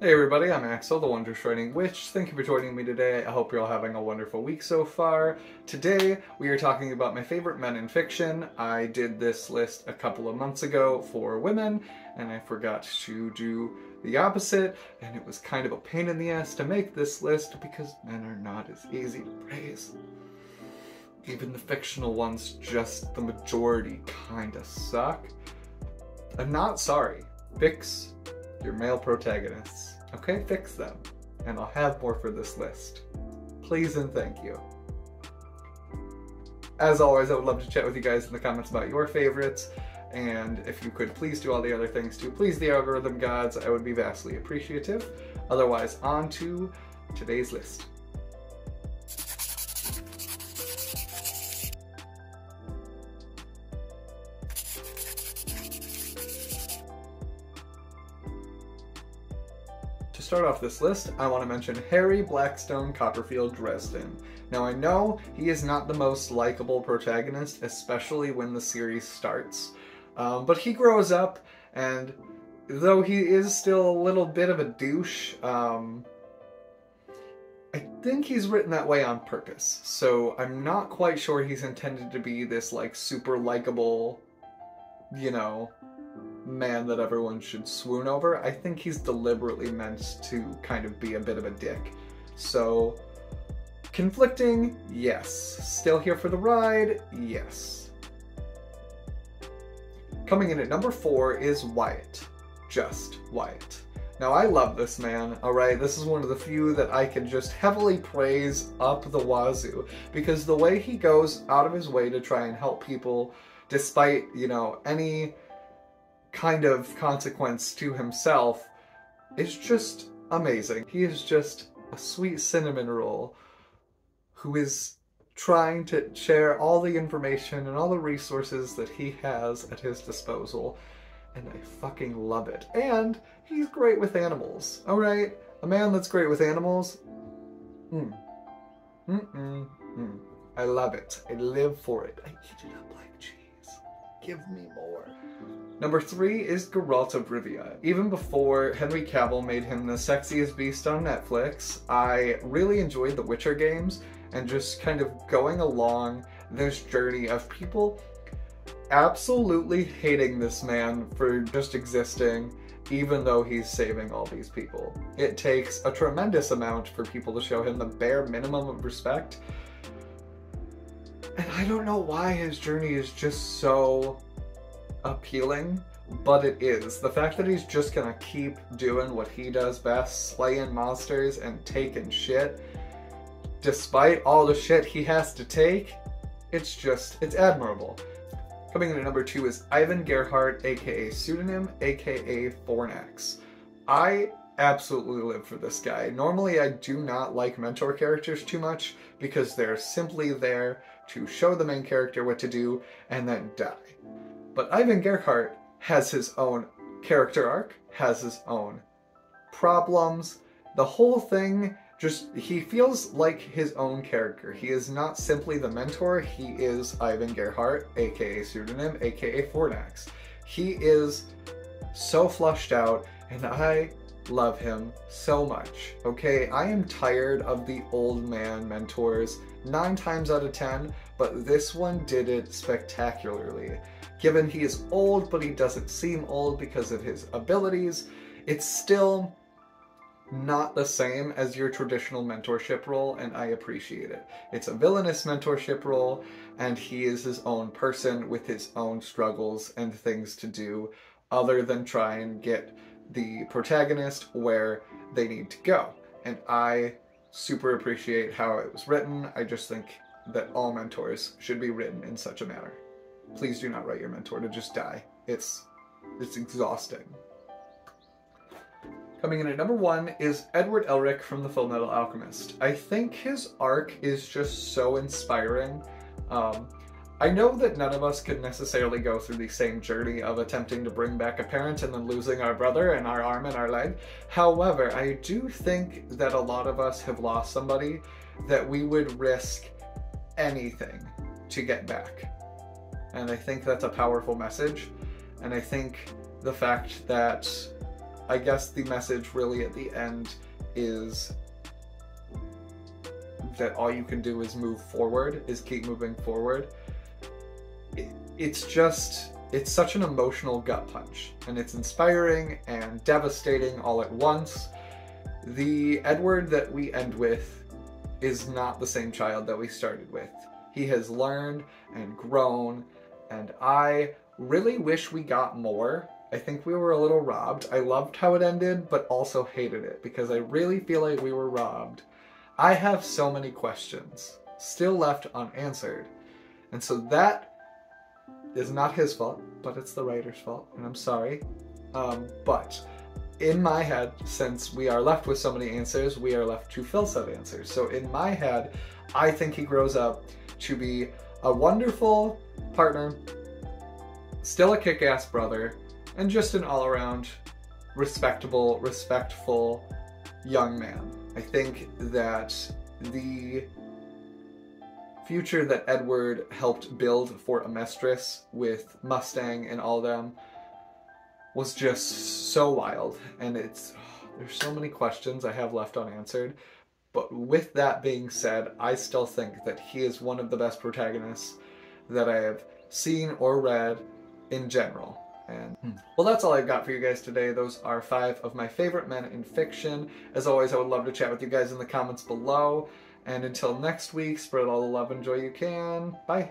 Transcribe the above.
Hey everybody, I'm Axel, the Wonder Shrining Witch. Thank you for joining me today. I hope you're all having a wonderful week so far. Today, we are talking about my favorite men in fiction. I did this list a couple of months ago for women, and I forgot to do the opposite, and it was kind of a pain in the ass to make this list because men are not as easy to praise. Even the fictional ones, just the majority kinda suck. I'm not sorry. Fix your male protagonists. Okay, fix them. And I'll have more for this list. Please and thank you. As always, I would love to chat with you guys in the comments about your favorites. And if you could please do all the other things to please the algorithm gods, I would be vastly appreciative. Otherwise, on to today's list. Start off this list, I want to mention Harry Blackstone Copperfield Dresden. Now I know he is not the most likable protagonist, especially when the series starts, um, but he grows up, and though he is still a little bit of a douche, um, I think he's written that way on purpose. So I'm not quite sure he's intended to be this like super likable, you know, man that everyone should swoon over. I think he's deliberately meant to kind of be a bit of a dick. So, conflicting, yes. Still here for the ride, yes. Coming in at number four is Wyatt. Just Wyatt. Now, I love this man, alright? This is one of the few that I can just heavily praise up the wazoo because the way he goes out of his way to try and help people despite, you know, any kind of consequence to himself is just amazing. He is just a sweet cinnamon roll who is trying to share all the information and all the resources that he has at his disposal. And I fucking love it. And he's great with animals, alright? A man that's great with animals? Mm. Mm-mm. Mm. I love it. I live for it. I eat it up like cheese. Give me more. Number three is Geralt of Rivia. Even before Henry Cavill made him the sexiest beast on Netflix, I really enjoyed the Witcher games and just kind of going along this journey of people absolutely hating this man for just existing even though he's saving all these people. It takes a tremendous amount for people to show him the bare minimum of respect. And I don't know why his journey is just so appealing, but it is. The fact that he's just gonna keep doing what he does best, slaying monsters and taking shit, despite all the shit he has to take, it's just, it's admirable. Coming in at number two is Ivan Gerhardt, aka Pseudonym, aka Fornax. I absolutely live for this guy. Normally, I do not like mentor characters too much because they're simply there to show the main character what to do and then die. But Ivan Gerhardt has his own character arc, has his own problems. The whole thing just, he feels like his own character. He is not simply the mentor, he is Ivan Gerhardt, aka Pseudonym, aka Fornax. He is so flushed out, and I love him so much. Okay, I am tired of the old man mentors nine times out of ten, but this one did it spectacularly. Given he is old, but he doesn't seem old because of his abilities, it's still not the same as your traditional mentorship role, and I appreciate it. It's a villainous mentorship role, and he is his own person with his own struggles and things to do other than try and get the protagonist where they need to go. And I super appreciate how it was written. I just think that all mentors should be written in such a manner. Please do not write your mentor to just die. It's it's exhausting. Coming in at number one is Edward Elric from the Full Metal Alchemist. I think his arc is just so inspiring. Um, I know that none of us could necessarily go through the same journey of attempting to bring back a parent and then losing our brother and our arm and our leg. However, I do think that a lot of us have lost somebody that we would risk anything to get back. And I think that's a powerful message. And I think the fact that I guess the message really at the end is that all you can do is move forward, is keep moving forward. It, it's just, it's such an emotional gut punch, and it's inspiring and devastating all at once. The Edward that we end with is not the same child that we started with. He has learned and grown, and I really wish we got more. I think we were a little robbed. I loved how it ended, but also hated it because I really feel like we were robbed. I have so many questions still left unanswered. And so that is not his fault, but it's the writer's fault, and I'm sorry. Um, but in my head, since we are left with so many answers, we are left to fill said answers. So in my head, I think he grows up to be a wonderful partner, still a kick ass brother, and just an all around respectable, respectful young man. I think that the future that Edward helped build for Amestris with Mustang and all them was just so wild and it's there's so many questions I have left unanswered but with that being said, I still think that he is one of the best protagonists that I have seen or read in general. And hmm. well, that's all I've got for you guys today. Those are five of my favorite men in fiction. As always, I would love to chat with you guys in the comments below. And until next week, spread all the love and joy you can. Bye.